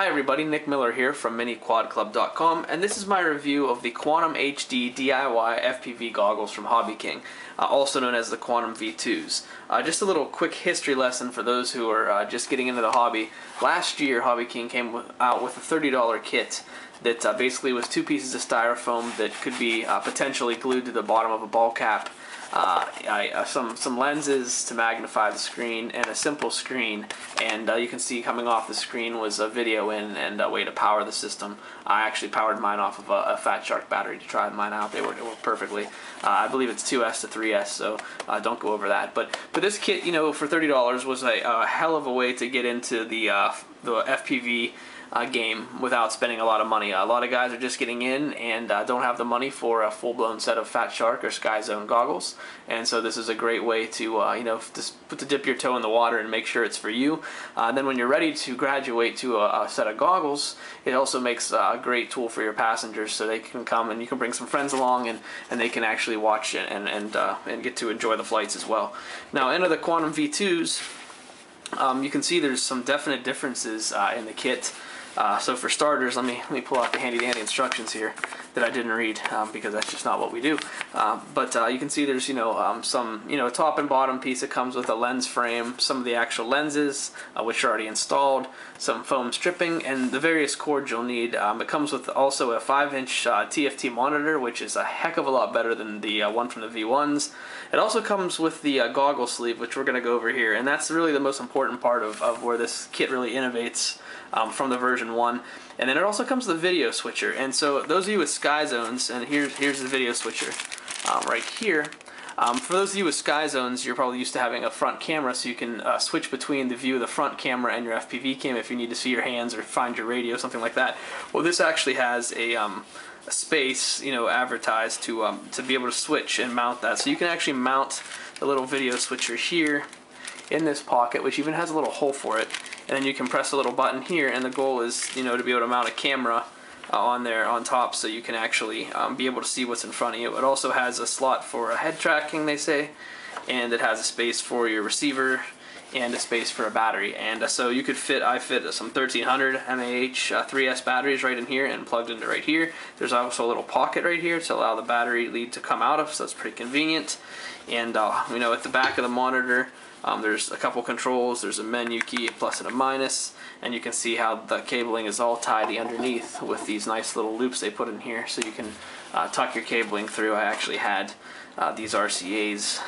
Hi everybody, Nick Miller here from MiniQuadClub.com and this is my review of the Quantum HD DIY FPV goggles from Hobby King, uh, also known as the Quantum V2s. Uh, just a little quick history lesson for those who are uh, just getting into the hobby. Last year Hobby King came out with a $30 kit that uh, basically was two pieces of styrofoam that could be uh, potentially glued to the bottom of a ball cap uh, I, uh, some some lenses to magnify the screen and a simple screen and uh, you can see coming off the screen was a video in and a way to power the system. I actually powered mine off of a, a Fat Shark battery to try mine out. They worked, they work perfectly uh, I believe it's 2S to 3S so uh, don't go over that. But but this kit you know for $30 was a, a hell of a way to get into the the FPV uh, game without spending a lot of money. A lot of guys are just getting in and uh, don't have the money for a full-blown set of Fat Shark or Sky Zone goggles, and so this is a great way to uh, you know just put to dip your toe in the water and make sure it's for you. Uh, then when you're ready to graduate to a, a set of goggles, it also makes a great tool for your passengers, so they can come and you can bring some friends along and and they can actually watch it and and uh, and get to enjoy the flights as well. Now, into the Quantum V2s. Um, you can see there's some definite differences uh, in the kit. Uh, so for starters, let me let me pull out the handy dandy instructions here that I didn't read um, because that's just not what we do. Uh, but uh, you can see there's you know um, some you know top and bottom piece that comes with a lens frame, some of the actual lenses uh, which are already installed, some foam stripping, and the various cords you'll need. Um, it comes with also a 5-inch TFT uh, monitor, which is a heck of a lot better than the uh, one from the V1s. It also comes with the goggle sleeve, which we're going to go over here, and that's really the most important part of, of where this kit really innovates um, from the version 1. And then it also comes with a video switcher. And so those of you with Sky Zones, and here's, here's the video switcher um, right here. Um, for those of you with Sky Zones, you're probably used to having a front camera so you can uh, switch between the view of the front camera and your FPV cam if you need to see your hands or find your radio, something like that. Well, this actually has a, um, a space, you know, advertised to, um, to be able to switch and mount that. So you can actually mount the little video switcher here in this pocket, which even has a little hole for it and then you can press a little button here and the goal is you know to be able to mount a camera uh, on there on top so you can actually um, be able to see what's in front of you. It also has a slot for a head tracking they say and it has a space for your receiver and a space for a battery. And uh, so you could fit I fit some 1300 mAh uh, 3S batteries right in here and plugged into right here. There's also a little pocket right here to allow the battery lead to come out of so that's pretty convenient. And uh, you know at the back of the monitor um, there's a couple controls, there's a menu key, a plus and a minus, and you can see how the cabling is all tidy underneath with these nice little loops they put in here so you can uh, tuck your cabling through. I actually had uh, these RCAs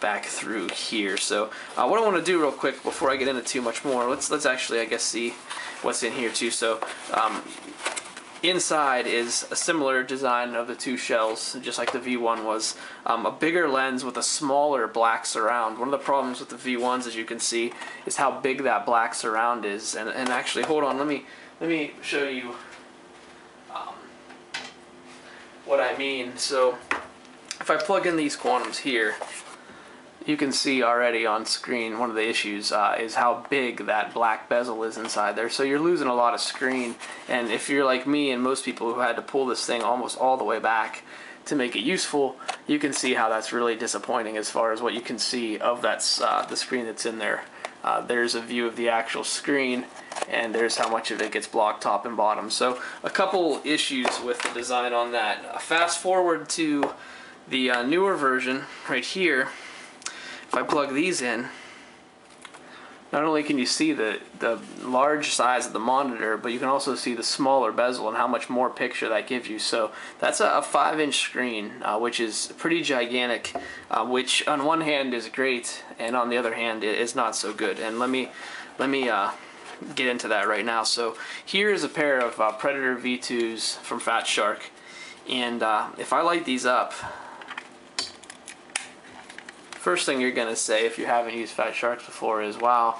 back through here. So uh, what I want to do real quick before I get into too much more, let's let's actually I guess see what's in here too. So um, Inside is a similar design of the two shells, just like the V1 was. Um, a bigger lens with a smaller black surround. One of the problems with the V1s, as you can see, is how big that black surround is. And, and actually, hold on, let me let me show you um, what I mean. So, if I plug in these quantums here, you can see already on screen one of the issues uh, is how big that black bezel is inside there. So you're losing a lot of screen. And if you're like me and most people who had to pull this thing almost all the way back to make it useful, you can see how that's really disappointing as far as what you can see of that uh, the screen that's in there. Uh, there's a view of the actual screen and there's how much of it gets blocked top and bottom. So a couple issues with the design on that. Fast forward to the uh, newer version right here if I plug these in, not only can you see the, the large size of the monitor, but you can also see the smaller bezel and how much more picture that gives you. So that's a, 5 inch screen, uh, which is pretty gigantic, uh, which on one hand is great, and on the other hand is not so good. And let me, let me uh, get into that right now. So here is a pair of uh, Predator V2s from Fat Shark. And uh, if I light these up, first thing you're going to say if you haven't used Fat Sharks before is, wow,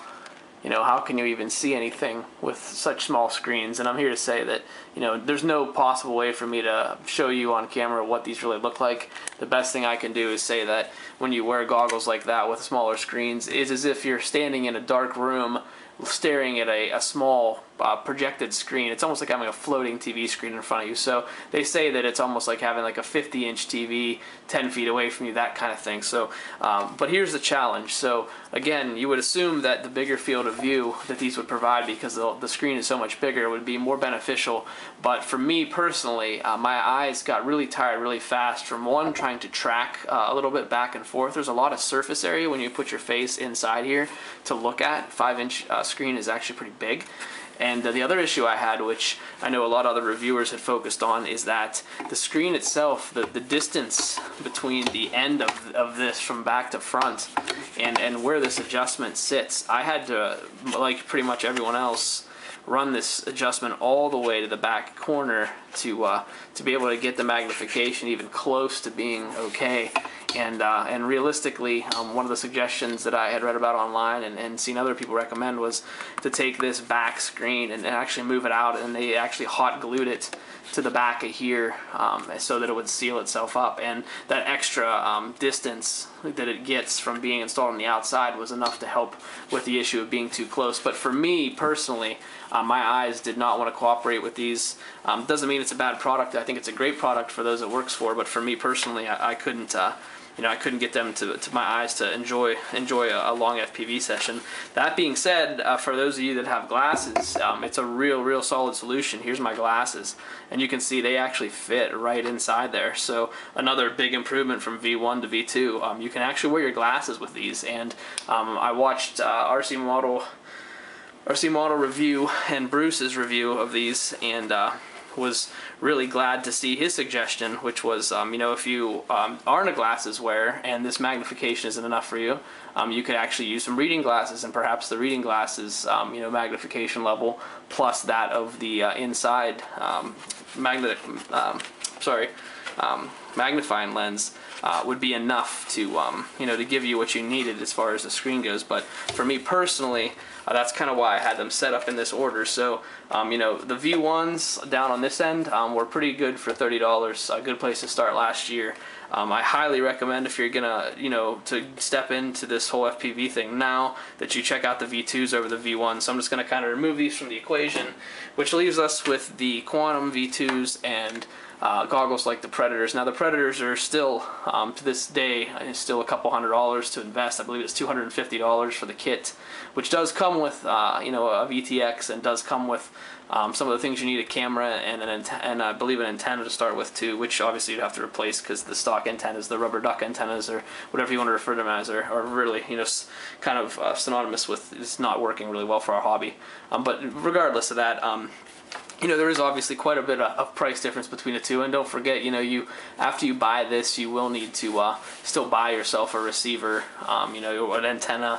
you know, how can you even see anything with such small screens? And I'm here to say that, you know, there's no possible way for me to show you on camera what these really look like. The best thing I can do is say that when you wear goggles like that with smaller screens is as if you're standing in a dark room staring at a, a small uh, projected screen. It's almost like having a floating TV screen in front of you. So they say that it's almost like having like a 50 inch TV 10 feet away from you, that kind of thing. So, um, but here's the challenge. So again, you would assume that the bigger field of view that these would provide because the, screen is so much bigger would be more beneficial. But for me personally, uh, my eyes got really tired really fast from one, trying to track uh, a little bit back and forth. There's a lot of surface area when you put your face inside here to look at. Five inch uh, screen is actually pretty big. And uh, the other issue I had, which I know a lot of other reviewers had focused on, is that the screen itself, the, the distance between the end of, of this from back to front and, and where this adjustment sits, I had to, like pretty much everyone else, run this adjustment all the way to the back corner to uh, to be able to get the magnification even close to being okay. And uh, and realistically, um, one of the suggestions that I had read about online and, and seen other people recommend was to take this back screen and, and actually move it out, and they actually hot glued it to the back of here um, so that it would seal itself up. And that extra um, distance that it gets from being installed on the outside was enough to help with the issue of being too close. But for me personally uh, my eyes did not want to cooperate with these. Um, doesn't mean it's a bad product. I think it's a great product for those it works for. But for me personally I, I couldn't uh, you know, I couldn't get them to, to my eyes to enjoy enjoy a, a long FPV session. That being said, uh, for those of you that have glasses, um, it's a real, real solid solution. Here's my glasses, and you can see they actually fit right inside there. So another big improvement from V1 to V2. Um, you can actually wear your glasses with these, and um, I watched uh, RC Model RC Model review and Bruce's review of these, and uh, was really glad to see his suggestion, which was, um, you know, if you um, aren't a glasses wearer and this magnification isn't enough for you, um, you could actually use some reading glasses and perhaps the reading glasses, um, you know, magnification level plus that of the uh, inside um, magnetic, um, sorry, magnifying lens uh, would be enough to um, you know to give you what you needed as far as the screen goes. But for me personally, uh, that's kind of why I had them set up in this order. So um, you know the V1s down on this end um, were pretty good for thirty dollars. A good place to start last year. Um, I highly recommend if you're gonna, you know, to step into this whole FPV thing now that you check out the V2s over the V1s. So I'm just gonna kind of remove these from the equation, which leaves us with the Quantum V2s and uh, goggles like the Predators. Now the Predators are still, um, to this day, still a couple hundred dollars to invest. I believe it's $250 for the kit, which does come with, uh, you know, a VTX and does come with um, some of the things you need a camera and an and I believe an antenna to start with too, which obviously you'd have to replace because the stock antennas, the rubber duck antennas, or whatever you want to refer to them as, are, are really you know kind of uh, synonymous with it's not working really well for our hobby. Um, but regardless of that, um, you know there is obviously quite a bit of, price difference between the two and don't forget you know you after you buy this you will need to uh, still buy yourself a receiver um, you know an antenna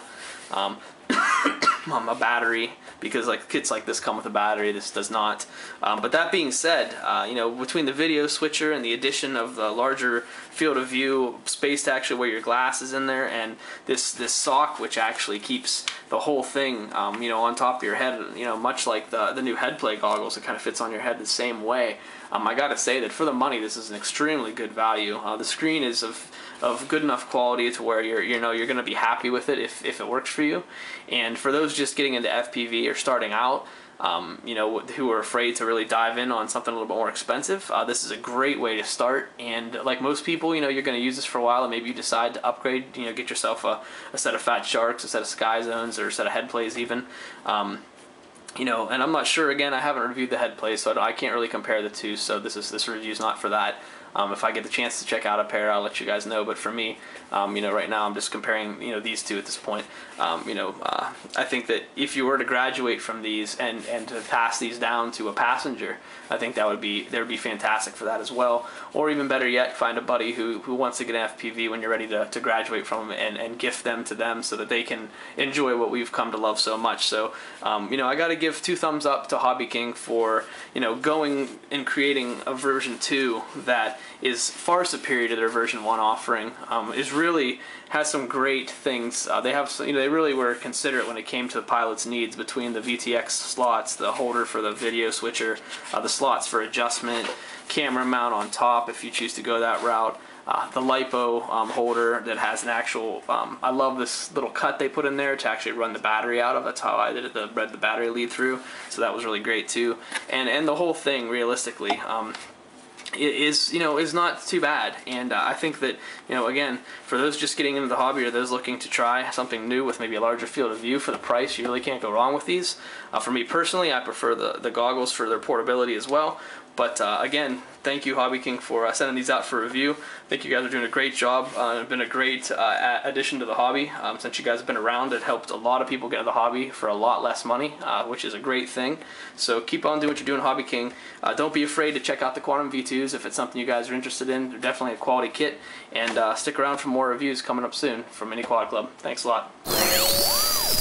um, um, a battery because like kits like this come with a battery this does not. Um, but that being said uh, you know between the video switcher and the addition of the larger field of view space to actually wear your glasses in there and this this sock which actually keeps the whole thing um, you know on top of your head you know much like the the new headplay goggles it kind of fits on your head the same way. Um, I gotta say that for the money this is an extremely good value. Uh, the screen is of of good enough quality to where you're you know you're to be happy with it if, if it works for you. And for those just getting into FPV or starting out um, you know who are afraid to really dive in on something a little bit more expensive uh, this is a great way to start and like most people you know you're going to use this for a while and maybe you decide to upgrade you know get yourself a, a set of fat sharks a set of sky zones or a set of head plays even um, you know, and I'm not sure. Again, I haven't reviewed the head play, so I can't really compare the two. So this is this review is not for that. Um, if I get the chance to check out a pair, I'll let you guys know. But for me, um, you know, right now I'm just comparing, you know, these two at this point. Um, you know, uh, I think that if you were to graduate from these and and to pass these down to a passenger, I think that would be that would be fantastic for that as well. Or even better yet, find a buddy who who wants to get an FPV when you're ready to, to graduate from them and and gift them to them so that they can enjoy what we've come to love so much. So, um, you know, I got to give two thumbs up to Hobby King for you know going and creating a version two that is far superior to their version one offering. Um, is really has some great things. Uh, they have you know they really were considerate when it came to the pilot's needs between the VTX slots, the holder for the video switcher, uh, the slots for adjustment, camera mount on top if you choose to go that route. uh, the lipo um, holder that has an actual. Um, I love this little cut they put in there to actually run the battery out of. That's how I did it. The read the battery lead through, so that was really great too. And and the whole thing realistically. Um, is you know is not too bad. And uh, I think that you know again for those just getting into the hobby or those looking to try something new with maybe a larger field of view for the price you really can't go wrong with these. Uh, for me personally I prefer the the goggles for their portability as well but uh, again, thank you, Hobby King, for uh, sending these out for review. I think you guys are doing a great job. Uh, it's been a great uh, addition to the hobby. Um, since you guys have been around, it helped a lot of people get into the hobby for a lot less money, uh, which is a great thing. So keep on doing what you're doing, Hobby King. Uh, don't be afraid to check out the Quantum V2s if it's something you guys are interested in. They're definitely a quality kit. And uh, stick around for more reviews coming up soon from Mini Quad Club. Thanks a lot.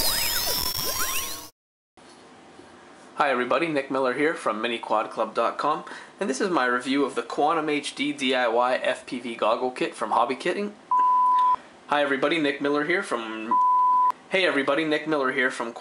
Hi everybody, Nick Miller here from MiniQuadClub.com and this is my review of the Quantum HD DIY FPV Goggle Kit from Hobby Kitting. Hi everybody, Nick Miller here from... Hey everybody, Nick Miller here from